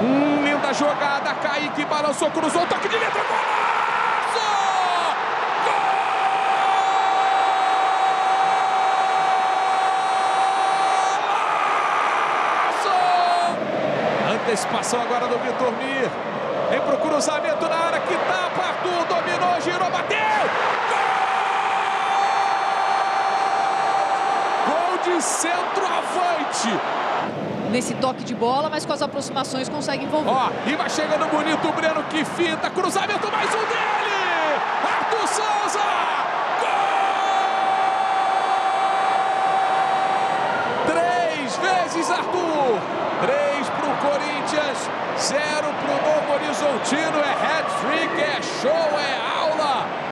Hum, linda jogada, Kaique balançou, cruzou, toque de letra! Golaço! Antecipação agora do Vitor Mir. Vem pro cruzamento na área que tapa, Arthur dominou, girou, bateu! Gol! Gol de centroavante! Nesse toque de bola, mas com as aproximações consegue envolver. Ó, e vai chegando bonito o Breno que fita, cruzamento mais um dele! Arthur Souza! Gol! Três vezes Arthur! Três pro Corinthians, zero pro Novo Horizontino,